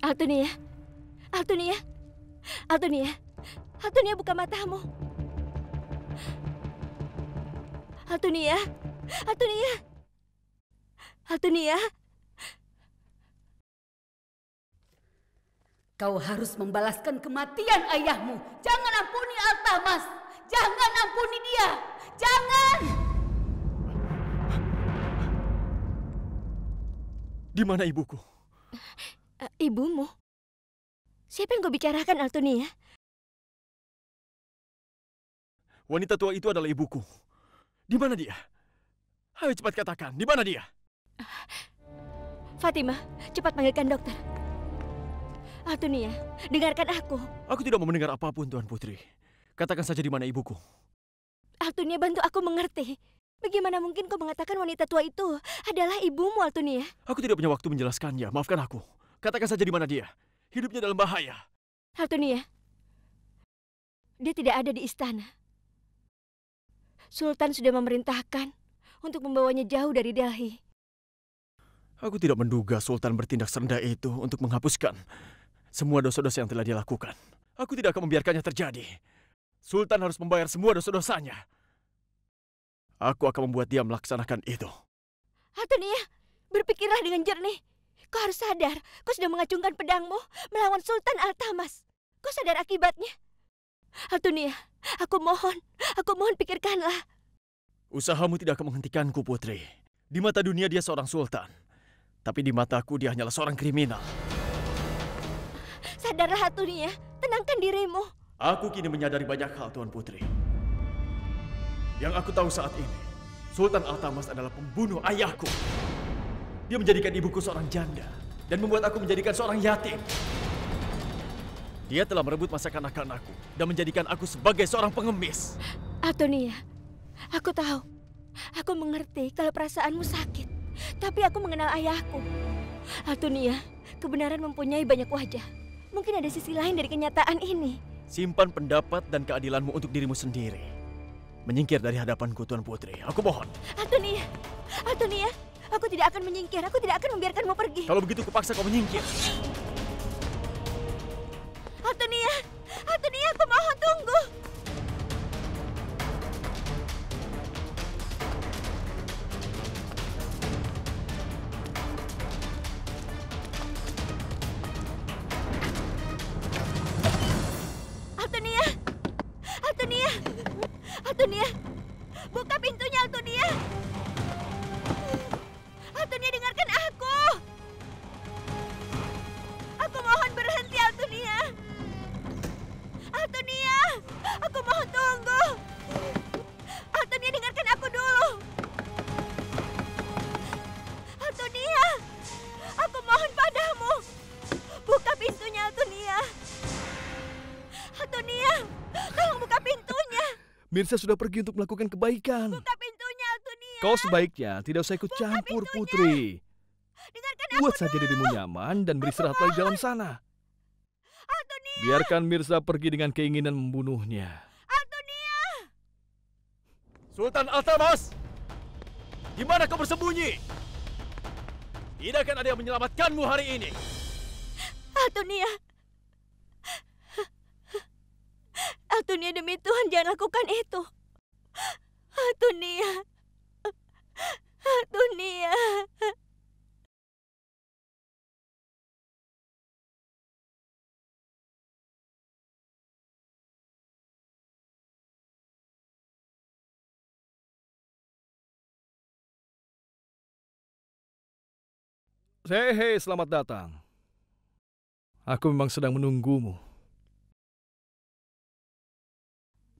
Altunia, Altunia, Altunia, Altunia buka matamu. Altunia, Altunia, Altunia. Kau harus membalaskan kematian ayahmu. Jangan ampuni Altamas. Jangan ampuni dia. Jangan. Di mana ibuku? Uh, ibumu? Siapa yang kau bicarakan, Altunia? Wanita tua itu adalah ibuku. Di mana dia? Ayo cepat katakan, di mana dia? Fatima, cepat panggilkan dokter. Altunia, dengarkan aku. Aku tidak mau mendengar apa pun, Tuan Putri. Katakan saja di mana ibuku. Altunia, bantu aku mengerti. Bagaimana mungkin kau mengatakan wanita tua itu adalah ibumu, Altunia? Aku tidak punya waktu menjelaskannya. Maafkan aku. Katakan saja di mana dia. Hidupnya dalam bahaya. Altunia, dia tidak ada di istana. Sultan sudah memerintahkan untuk membawanya jauh dari Delhi. Aku tidak menduga Sultan bertindak serendah itu untuk menghapuskan semua dosa-dosa yang telah dia lakukan. Aku tidak akan membiarkannya terjadi. Sultan harus membayar semua dosa-dosanya. Aku akan membuat dia melaksanakan itu. Altunia, berpikirlah dengan jernih. Kau harus sadar, kau sudah mengacungkan pedangmu melawan Sultan Altamas. Kau sadar akibatnya? Altunia, aku mohon, aku mohon pikirkanlah. Usahamu tidak akan menghentikanku, Putri. Di mata dunia dia seorang sultan. Tapi di mataku dia hanyalah seorang kriminal. Sadarlah Altunia, tenangkan dirimu. Aku kini menyadari banyak hal, Tuan Putri. Yang aku tahu saat ini, Sultan Altamas adalah pembunuh ayahku. Dia menjadikan ibuku seorang janda dan membuat aku menjadikan seorang yatim. Dia telah merebut masa kanak-kanakku dan menjadikan aku sebagai seorang pengemis. Antonia, aku tahu. Aku mengerti kalau perasaanmu sakit. Tapi aku mengenal ayahku. Antonia, kebenaran mempunyai banyak wajah. Mungkin ada sisi lain dari kenyataan ini. Simpan pendapat dan keadilanmu untuk dirimu sendiri. Menyingkir dari hadapanku, Tuan Putri. Aku mohon. Antonia, Antonia, Aku tidak akan menyingkir. Aku tidak akan membiarkanmu pergi. Kalau begitu kupaksa kau menyingkir. Mirsa sudah pergi untuk melakukan kebaikan. Buka pintunya Altunia. Kau sebaiknya tidak usah ikut campur, Putri. Dengarkan Buat aku saja dulu. dirimu nyaman dan beristirahat di dalam sana. Altunia, Biarkan Mirza pergi dengan keinginan membunuhnya. Altunia. Sultan Altamas! Di mana kau bersembunyi? Tidak akan ada yang menyelamatkanmu hari ini. Altunia. Altunia demi Tuhan jangan lakukan itu. Altunia. Altunia. Hei, hei, selamat datang. Aku memang sedang menunggumu.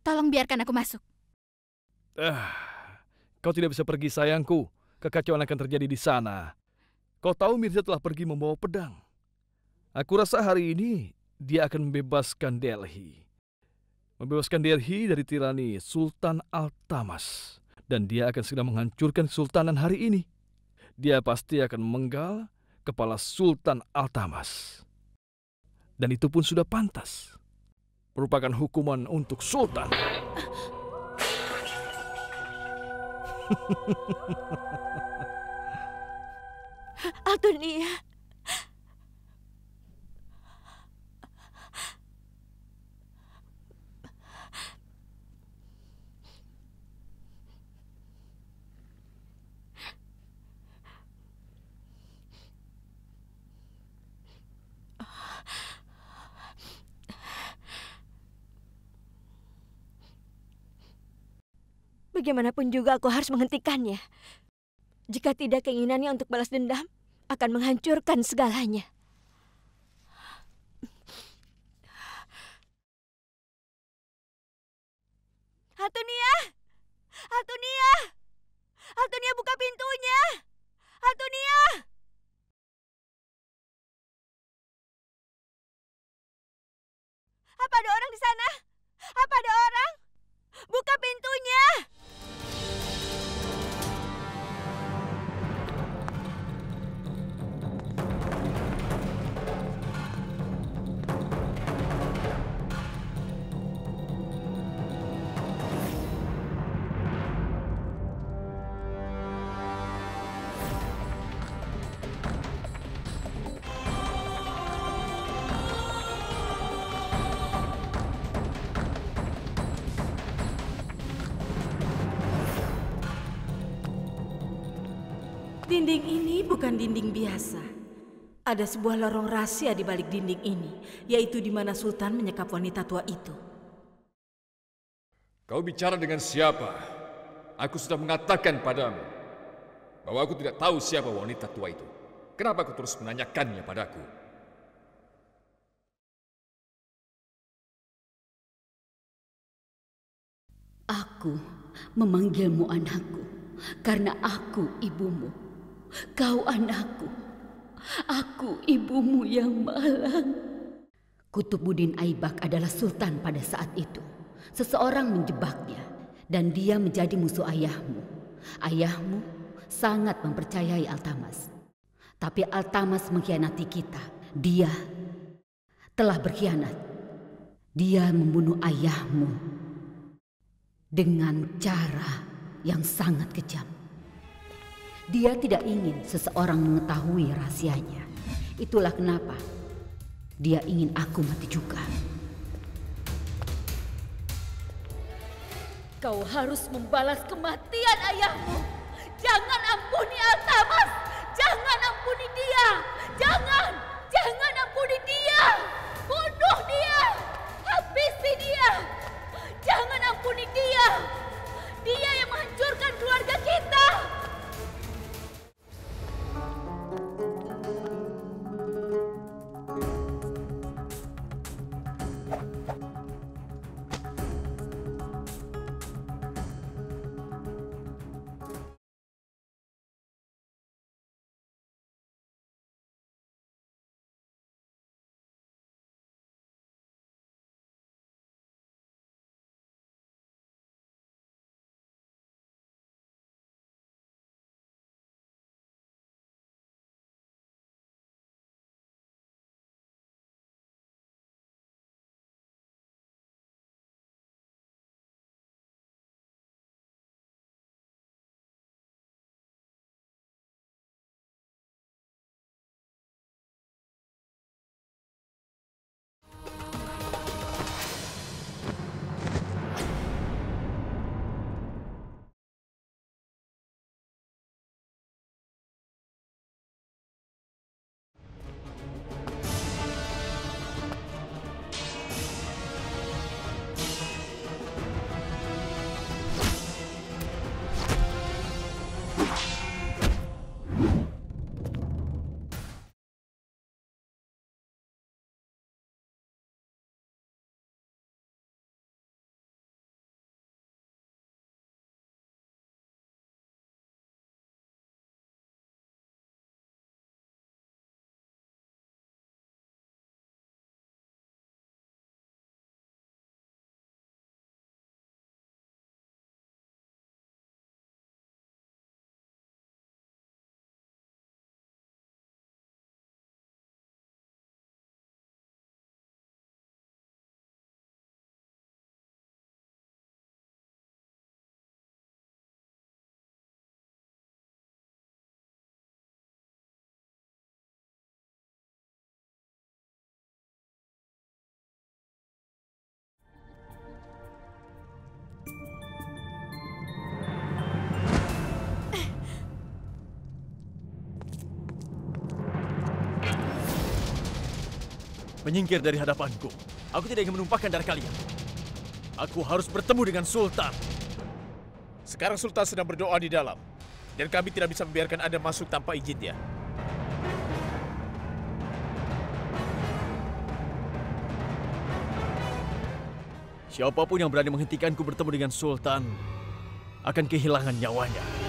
Tolong biarkan aku masuk. Ah, kau tidak bisa pergi sayangku. Kekacauan akan terjadi di sana. Kau tahu Mirza telah pergi membawa pedang. Aku rasa hari ini dia akan membebaskan Delhi. Membebaskan Delhi dari tirani Sultan Al-Tamas. Dan dia akan segera menghancurkan kesultanan hari ini. Dia pasti akan menggal kepala Sultan Al-Tamas. Dan itu pun sudah pantas. Merupakan hukuman untuk Sultan. Altunia. Bagaimanapun juga aku harus menghentikannya. Jika tidak keinginannya untuk balas dendam akan menghancurkan segalanya. Altunia! Altunia! Altunia buka pintunya! Altunia! Apa ada orang di sana? Apa ada orang? Buka pintunya! Dinding ini bukan dinding biasa. Ada sebuah lorong rahasia di balik dinding ini, yaitu di mana Sultan menyekap wanita tua itu. Kau bicara dengan siapa? Aku sudah mengatakan padamu bahwa aku tidak tahu siapa wanita tua itu. Kenapa kau terus menanyakannya padaku? Aku memanggilmu anakku karena aku ibumu. Kau anakku. Aku ibumu yang malang. Kutubuddin Aibak adalah sultan pada saat itu. Seseorang menjebaknya dan dia menjadi musuh ayahmu. Ayahmu sangat mempercayai Altamas. Tapi Altamas mengkhianati kita. Dia telah berkhianat. Dia membunuh ayahmu dengan cara yang sangat kejam. Dia tidak ingin seseorang mengetahui rahasianya. Itulah kenapa dia ingin aku mati juga. Kau harus membalas kematian ayahmu. Jangan ampuni Menyingkir dari hadapanku. Aku tidak ingin menumpahkan darah kalian. Aku harus bertemu dengan Sultan. Sekarang Sultan sedang berdoa di dalam. Dan kami tidak bisa membiarkan Anda masuk tanpa izinnya. Siapa pun yang berani menghentikanku bertemu dengan Sultan akan kehilangan nyawanya.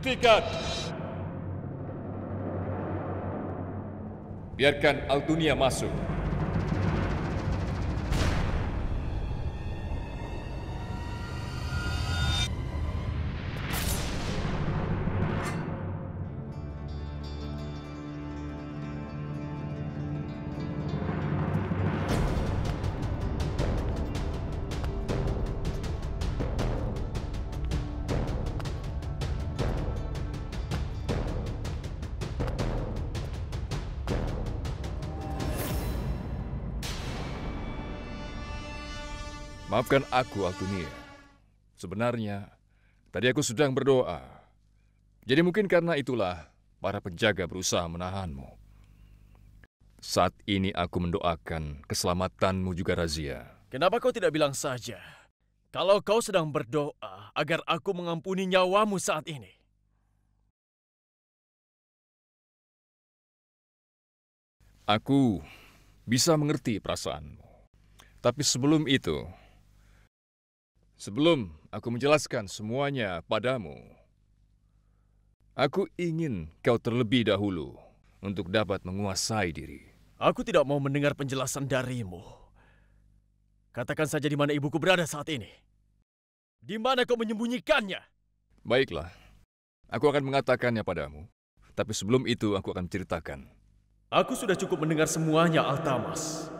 Hentikan! Biarkan Altunia masuk. Maafkan aku, Altunia. Sebenarnya, tadi aku sedang berdoa. Jadi mungkin karena itulah para penjaga berusaha menahanmu. Saat ini aku mendoakan keselamatanmu juga, Razia. Kenapa kau tidak bilang saja? Kalau kau sedang berdoa agar aku mengampuni nyawamu saat ini. Aku bisa mengerti perasaanmu. Tapi sebelum itu, sebelum aku menjelaskan semuanya padamu, aku ingin kau terlebih dahulu untuk dapat menguasai diri. Aku tidak mau mendengar penjelasan darimu. Katakan saja di mana ibuku berada saat ini. Di mana kau menyembunyikannya? Baiklah, aku akan mengatakannya padamu. Tapi sebelum itu aku akan menceritakan. Aku sudah cukup mendengar semuanya, Altamas.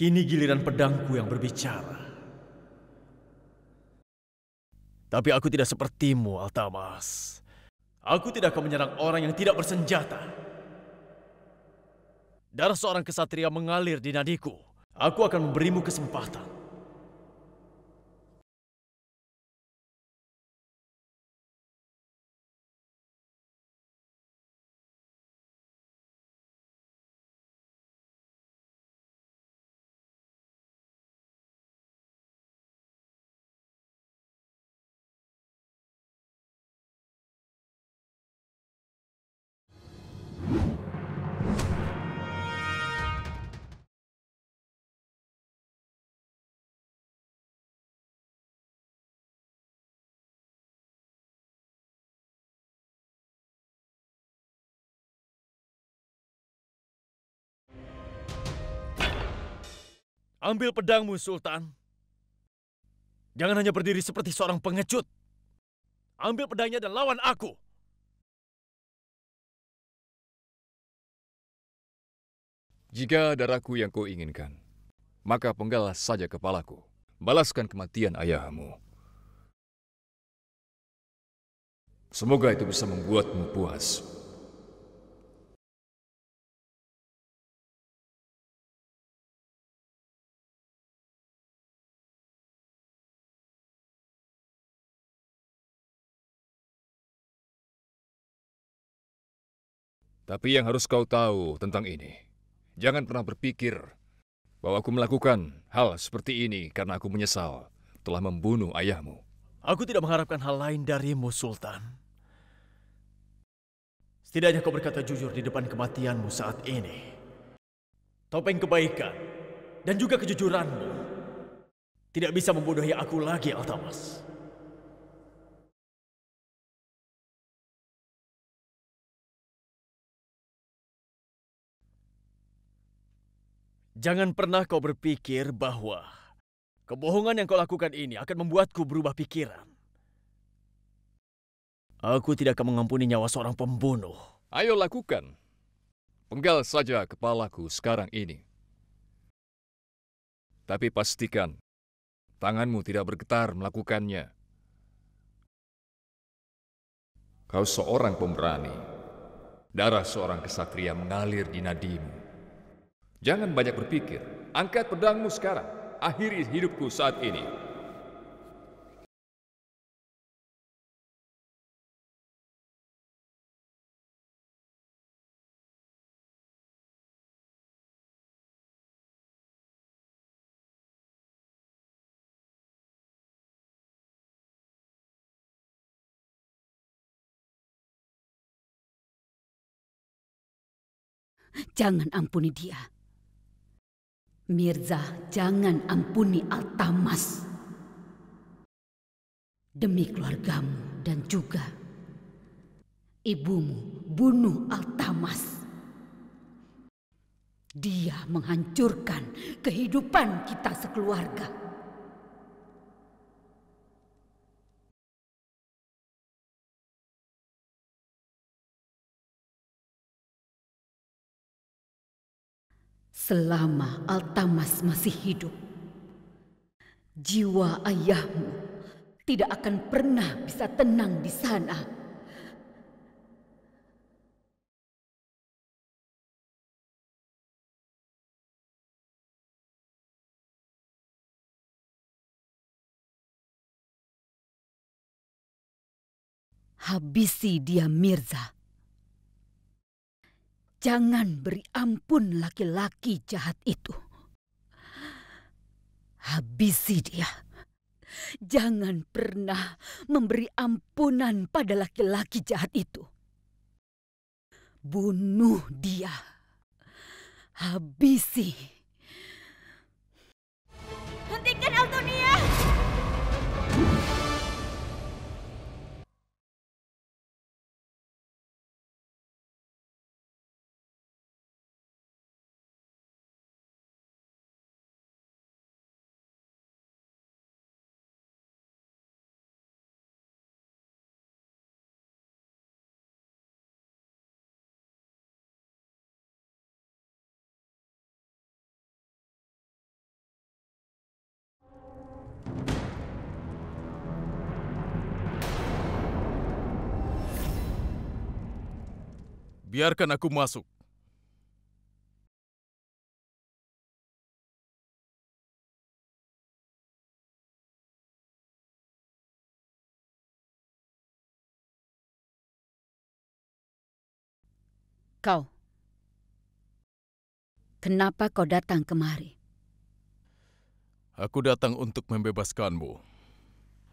Kini giliran pedangku yang berbicara. Tapi aku tidak sepertimu, Altamas. Aku tidak akan menyerang orang yang tidak bersenjata. Darah seorang kesatria mengalir di nadiku. Aku akan memberimu kesempatan. Ambil pedangmu, Sultan. Jangan hanya berdiri seperti seorang pengecut. Ambil pedangnya dan lawan aku. Jika darahku yang kau inginkan, maka penggalah saja kepalaku. Balaskan kematian ayahmu. Semoga itu bisa membuatmu puas. Tapi yang harus kau tahu tentang ini, jangan pernah berpikir bahwa aku melakukan hal seperti ini karena aku menyesal telah membunuh ayahmu. Aku tidak mengharapkan hal lain darimu, Sultan. Setidaknya kau berkata jujur di depan kematianmu saat ini. Topeng kebaikan dan juga kejujuranmu tidak bisa membodohi aku lagi, Altamas. Jangan pernah kau berpikir bahwa kebohongan yang kau lakukan ini akan membuatku berubah pikiran. Aku tidak akan mengampuni nyawa seorang pembunuh. Ayo lakukan. Penggal saja kepalaku sekarang ini. Tapi pastikan tanganmu tidak bergetar melakukannya. Kau seorang pemberani. Darah seorang kesatria mengalir di nadimu. Jangan banyak berpikir. Angkat pedangmu sekarang. Akhiri hidupku saat ini. Jangan ampuni dia. Mirza, jangan ampuni Altamas. Demi keluargamu dan juga ibumu, bunuh Altamas. Dia menghancurkan kehidupan kita sekeluarga. Selama Altamas masih hidup, jiwa ayahmu tidak akan pernah bisa tenang di sana. Habisi dia Mirza. Jangan beri ampun laki-laki jahat itu. Habisi dia. Jangan pernah memberi ampunan pada laki-laki jahat itu. Bunuh dia. Habisi. Biarkan aku masuk. Kau. Kenapa kau datang kemari? Aku datang untuk membebaskanmu.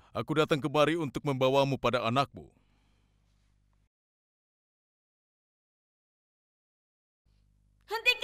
Aku datang kemari untuk membawamu pada anakmu. 肯定